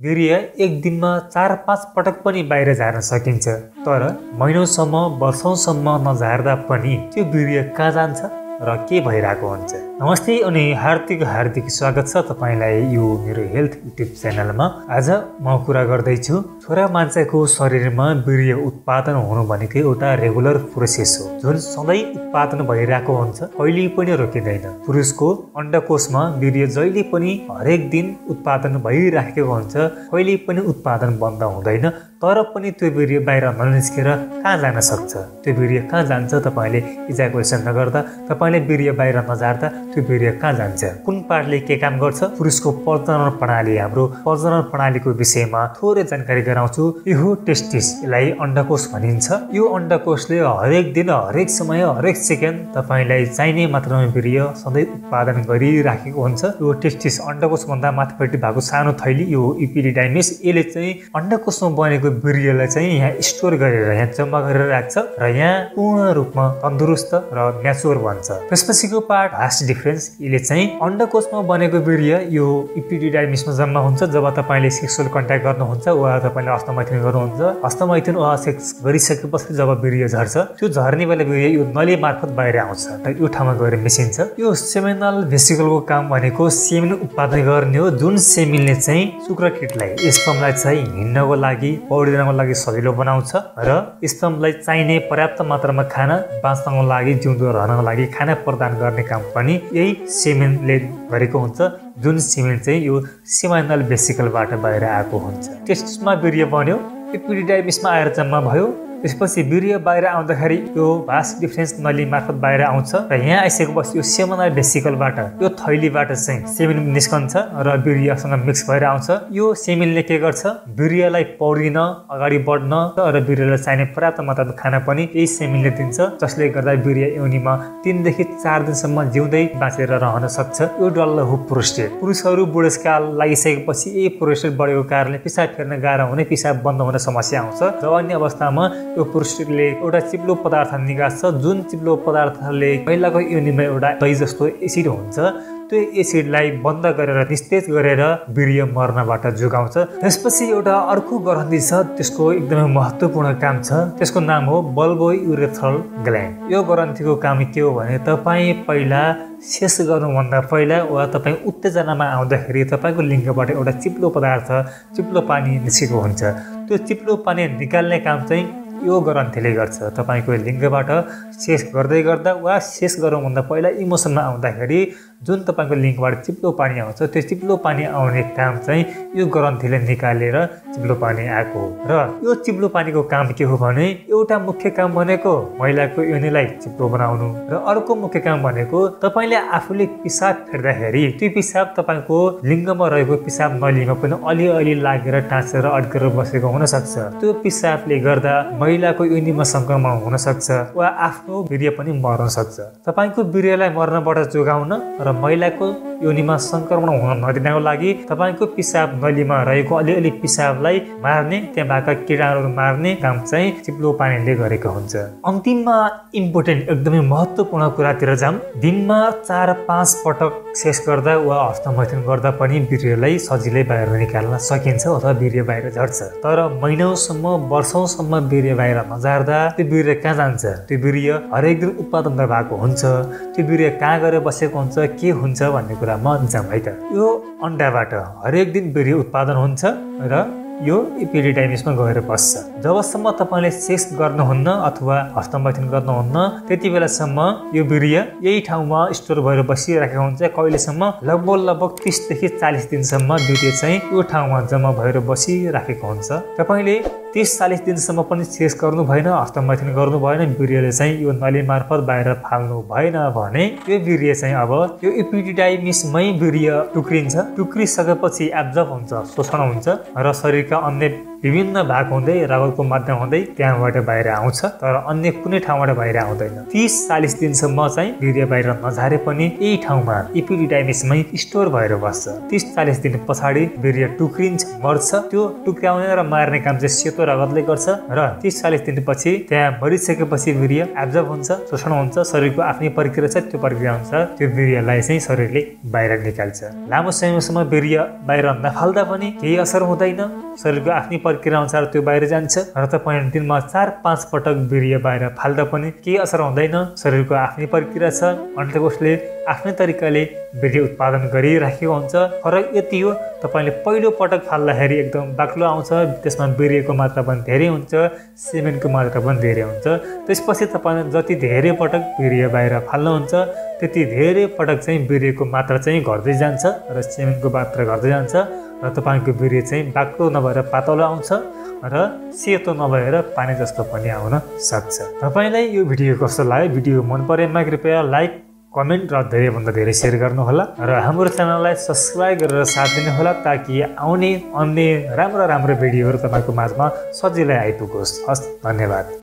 वीर्य एक दिनमा चार पाँच पटक पनि बाहिर झार्न सकिन्छ। तर महिनौसम्म वर्षौसम्म नझार्दा पनि त्यो वीर्य कहाँ जान्छ? र के भइरहेको हुन्छ? नमस्ते अनि हार्दिक हार्दिक स्वागत छ तपाईँलाई यो मेरो हेल्थ युट्युब च्यानलमा। आज म कुरा गर्दैछु छोरा मान्छेको शरीरमा वीर्य उत्पादन हुनु भनेको एउटा रेगुलर प्रोसेस हो जुन सधैँ उत्पादन भइरहेको हुन्छ कहिले पनि रोकिँदैन। पुरुषको अण्डकोशमा वीर्य जहिले पनि हरेक दिन उत्पादन भइराखेको हुन्छ कहिले पनि उत्पादन बन्द हुँदैन। तर पनि त्यो वीर्य बाहिर ननिस्केर कहाँ जान सक्छ? त्यो वीर्य कहाँ जान्छ तपाईँले इजाकुलेसन नगर्दा? तपाईँले वीर्य बाहिर नझार्दा त्यो वीर्य कहाँ जान्छ? कुन पार्टले के काम गर्छ? पुरुषको प्रजनन प्रणाली हाम्रो प्रजनन प्रणालीको विषयमा थोरै जानकारी गराउँछु। यो टेस्टिस यसलाई अण्डकोश भनिन्छ। यो अण्डकोशले हरेक दिन हरेक समय हरेक सेकेन्ड तपाईँलाई चाहिने मात्रामा वीर्य सधैँ उत्पादन गरिराखेको हुन्छ। यो टेस्टिस अण्डकोशभन्दा माथिपट्टि भएको सानो थैली यो इपिलिडाइमिस यसले चाहिँ अण्डकोशमा बनेको वीर्यलाई चाहिँ यहाँ स्टोर गरेर यहाँ जम्मा गरेर राख्छ र यहाँ पूर्ण रूपमा तन्दुरुस्त र म्याचोर बन्छ। त्यसपछिको पार्ट हास्ट डिफरेन्स यसले चाहिँ अण्डकोशमा बनेको वीर्य यो इपिडिडाइमिसमा जम्मा हुन्छ। जब तपाईँले सेक्सुअल कन्ट्याक्ट गर्नुहुन्छ वा तपाईँले हस्तमैथुन गर्नुहुन्छ हस्तमैथुन वा सेक्स गरिसकेपछि जब वीर्य झर्छ त्यो झर्ने बेला वीर्य यो नली मार्फत बाहिर आउँछ र यो ठाउँमा गएर मिसिन्छ। यो सेमिनल भेसिकलको काम भनेको सेमिन उत्पादन गर्ने हो। जुन सेमिनले चाहिँ शुक्रकिटलाई स्पमलाई चाहिँ हिँड्नको लागि पौडिनको लागि सजिलो बनाउँछ र स्पमलाई चाहिने पर्याप्त मात्रामा खाना बाँच्नको लागि जिउँदो रहनको लागि खाना प्रदान गर्ने काम पनि यही सेमेनले गरेको हुन्छ। जुन सिमेन्ट चाहिँ यो सिमाइनल बेसिकलबाट बाहिर आएको हुन्छ। त्यसमा वीर्य बन्यो। एपिडिडाइमिसमा आएर जम्मा भयो। त्यसपछि वीर्य बाहिर आउँदाखेरि यो भास डिफ्रेन्स नली मार्फत बाहिर आउँछ र यहाँ आइसकेपछि यो सेमनल भेसिकलबाट यो थैलीबाट चाहिँ सेमिन निस्कन्छ र वीर्यसँग मिक्स भएर आउँछ। यो सेमिनले के गर्छ? वीर्यलाई पौडिन अगाडि बढ्न र वीर्यलाई चाहिने पर्याप्त मात्रामा खाना पनि यही सेमिनले दिन्छ जसले गर्दा वीर्य योनिमा तिनदेखि चार दिनसम्म जिउँदै बाँचेर रहन सक्छ। यो डल्लो हो प्रोस्टेट पुरुषहरू बुढेसकाल लागिसकेपछि यही प्रोस्टेट बढेको कारणले पिसाब फेर्न गाह्रो हुने पिसाब बन्द हुने समस्या आउँछ। जवानी अवस्थामा यो पुरुषले एउटा चिप्लो पदार्थ निकाल्छ जुन चिप्लो पदार्थले महिलाको योनिमा एउटा दही जस्तो एसिड हुन्छ त्यो एसिडलाई बन्द गरेर निस्तेज गरेर वीर्य मर्नबाट जोगाउँछ। त्यसपछि एउटा अर्को ग्रन्थि छ त्यसको एकदमै महत्त्वपूर्ण काम छ त्यसको नाम हो बल्बो युरेथ्रल ग्ल्यान्ड। यो ग्रन्थीको काम के हो भने तपाईँ पहिला शेष गर्नुभन्दा पहिला वा तपाईँ उत्तेजनामा आउँदाखेरि तपाईँको लिङ्गबाट एउटा चिप्लो पदार्थ चिप्लो पानी निस्केको हुन्छ। त्यो चिप्लो पानी निकाल्ने काम चाहिँ यो ग्रन्थीले गर्छ। तपाईँको लिङ्गबाट शेष गर्दै गर्दा वा शेष गरौँभन्दा पहिला इमोसनमा आउँदाखेरि जुन तपाईँको लिङ्कबाट चिप्लो पानी आउँछ त्यो चिप्लो पानी आउने काम चाहिँ यो ग्रन्थीले निकालेर चिप्लो पानी आएको हो। र यो चिप्लो पानीको काम के हो भने एउटा मुख्य काम भनेको महिलाको योनिलाई चिप्लो बनाउनु र अर्को मुख्य काम भनेको तपाईँले आफूले पिसाब फेर्दाखेरि त्यो पिसाब तपाईँको लिङ्गमा रहेको पिसाब नलीमा पनि अलिअलि लागेर टाँसेर अड्केर बसेको हुनसक्छ। त्यो पिसाबले गर्दा महिलाको योनिमा सङ्क्रमण हुनसक्छ वा आफ्नो वीर्य पनि मर्न सक्छ तपाईँको वीर्यलाई मर्नबाट जोगाउन र र महिलाको योनिमा सङ्क्रमण हुन नदिनको लागि तपाईँको पिसाब नलीमा रहेको अलिअलि पिसाबलाई मार्ने त्यहाँ भएका किटाणुहरू मार्ने काम चाहिँ चिप्लो पानीले गरेको हुन्छ। अन्तिममा इम्पोर्टेन्ट एकदमै महत्त्वपूर्ण कुरातिर जाऊँ। दिनमा चार पाँच पटक सेस गर्दा वा हस्तमैथुन गर्दा पनि वीर्यलाई सजिलै बाहिर निकाल्न सकिन्छ अथवा वीर्य बाहिर झर्छ। तर महिनौसम्म वर्षौसम्म वीर्य बाहिर नझार्दा त्यो वीर्य कहाँ जान्छ? त्यो वीर्य हरेक दिन उत्पादन भएको हुन्छ। त्यो वीर्य कहाँ गएर बसेको हुन्छ? के हुन्छ भन्ने कुरामा जाउँ है त? यो अन्डाबाट हरेक दिन वीर्य उत्पादन हुन्छ र यो इपिडिडाइमिसमा गएर बस्छ। जबसम्म तपाईँले सेक्स गर्नुहुन्न अथवा हस्तमैथुन गर्नुहुन्न त्यति बेलासम्म यो वीर्य यही ठाउँमा स्टोर भएर बसिरहेको हुन्छ। कहिलेसम्म? लगभग लगभग तिसदेखि चालिस दिनसम्म वीर्य चाहिँ यो ठाउँमा जम्मा भएर बसिराखेको हुन्छ। तपाईँले तिस चालिस दिनसम्म पनि सेक्स गर्नु भएन हस्तमैथुन गर्नु भएन वीर्यले चाहिँ यो नली मार्फत बाहिर फाल्नु भएन भने यो वीर्य चाहिँ अब यो इपिडिडाइमिसमै वीर्य टुक्रिन्छ। टुक्रिसकेपछि एब्जर्ब हुन्छ शोषण हुन्छ र शरीर शरीरका अन्य विभिन्न भाग हुँदै रगतको माध्यम हुँदै त्यहाँबाट बाहिर आउँछ तर अन्य कुनै ठाउँबाट बाहिर आउँदैन। तिस चालिस दिनसम्म चाहिँ वीर्य बाहिर नझारे पनि यही ठाउँमा इपिडिडाइमिसमै स्टोर भएर बस्छ। तिस चालिस दिन पछाडि वीर्य टुक्रिन्छ मर्छ। त्यो टुक्राउने र मार्ने काम चाहिँ सेतो रगतले गर्छ र तिस चालिस दिनपछि त्यहाँ मरिसकेपछि वीर्य एब्जर्ब हुन्छ शोषण हुन्छ शरीरको आफ्नै प्रक्रिया छ त्यो प्रक्रिया अनुसार त्यो वीर्यलाई चाहिँ शरीरले बाहिर निकाल्छ। लामो समयसम्म वीर्य बाहिर नफाल्दा पनि केही असर हुँदैन शरीरको आफ्नै प्रक्रिया अनुसार त्यो बाहिर जान्छ र तपाईँ दिनमा चार पाँच पटक वीर्य बाहिर फाल्दा पनि केही असर हुँदैन। शरीरको आफ्नै प्रक्रिया छ। अन्डकोषले आफ्नै तरिकाले वीर्य उत्पादन गरिराखेको हुन्छ। फरक यति हो तपाईँले पहिलो पटक फाल्दाखेरि एकदम बाक्लो आउँछ त्यसमा वीर्यको मात्रा पनि धेरै हुन्छ सिमेन्टको मात्रा पनि धेरै हुन्छ। त्यसपछि तपाईँले जति धेरै पटक वीर्य बाहिर फाल्नुहुन्छ त्यति धेरै पटक चाहिँ वीर्यको मात्रा चाहिँ घट्दै जान्छ र सिमेन्टको मात्रा घट्दै जान्छ र तपाईँको वीर्य चाहिँ बाक्लो नभएर पातलो आउँछ र सेतो नभएर पानी जस्तो पनि आउन सक्छ। तपाईँलाई यो भिडियो कस्तो लाग्यो? भिडियो मन परेमा कृपया लाइक कमेन्ट र धेरैभन्दा धेरै सेयर गर्नुहोला र हाम्रो च्यानललाई सब्सक्राइब गरेर साथ दिनुहोला ताकि आउने अन्य राम्रो राम्रो भिडियोहरू तपाईँको माझमा सजिलै आइपुगोस्। हस् धन्यवाद।